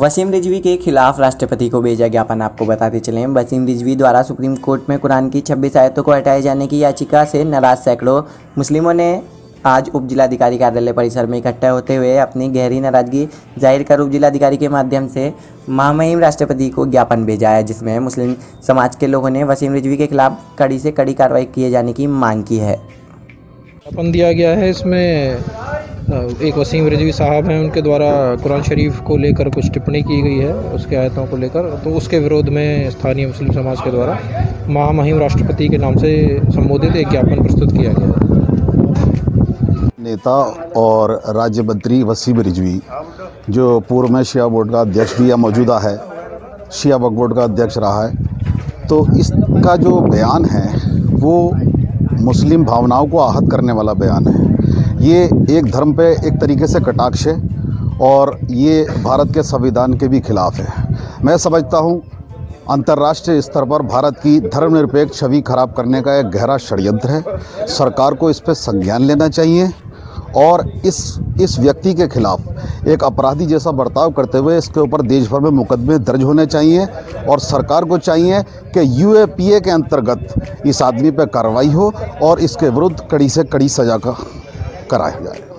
वसीम रिजवी के खिलाफ राष्ट्रपति को भेजा ज्ञापन। आपको बताते चले, वसीम रिजवी द्वारा सुप्रीम कोर्ट में कुरान की 26 आयतों को हटाए जाने की याचिका से नाराज़ सैकड़ों मुस्लिमों ने आज उप जिलाधिकारी कार्यालय परिसर में इकट्ठा होते हुए अपनी गहरी नाराज़गी ज़ाहिर कर उप जिलाधिकारी के माध्यम से महामहिम राष्ट्रपति को ज्ञापन भेजा है, जिसमें मुस्लिम समाज के लोगों ने वसीम रिजवी के खिलाफ कड़ी से कड़ी कार्रवाई किए जाने की मांग की है। ज्ञापन दिया गया है। इसमें एक वसीम रिजवी साहब हैं, उनके द्वारा कुरान शरीफ को लेकर कुछ टिप्पणी की गई है, उसके आयतों को लेकर। तो उसके विरोध में स्थानीय मुस्लिम समाज के द्वारा महामहिम राष्ट्रपति के नाम से संबोधित एक ज्ञापन प्रस्तुत किया गया नेता और राज्य मंत्री वसीम रिजवी, जो पूर्व में शिया बोर्ड का अध्यक्ष भी या मौजूदा है, शिया वक्फ बोर्ड का अध्यक्ष रहा है तो इसका जो बयान है, वो मुस्लिम भावनाओं को आहत करने वाला बयान है। ये एक धर्म पे एक तरीके से कटाक्ष है और ये भारत के संविधान के भी खिलाफ है। मैं समझता हूँ अंतर्राष्ट्रीय स्तर पर भारत की धर्मनिरपेक्ष छवि खराब करने का एक गहरा षड्यंत्र है। सरकार को इस पर संज्ञान लेना चाहिए और इस इस व्यक्ति के खिलाफ एक अपराधी जैसा बर्ताव करते हुए इसके ऊपर देश भर में मुकदमे दर्ज होने चाहिए और सरकार को चाहिए कि यूएपीए के अंतर्गत इस आदमी पर कार्रवाई हो और इसके विरुद्ध कड़ी से कड़ी सजा का कराया जाए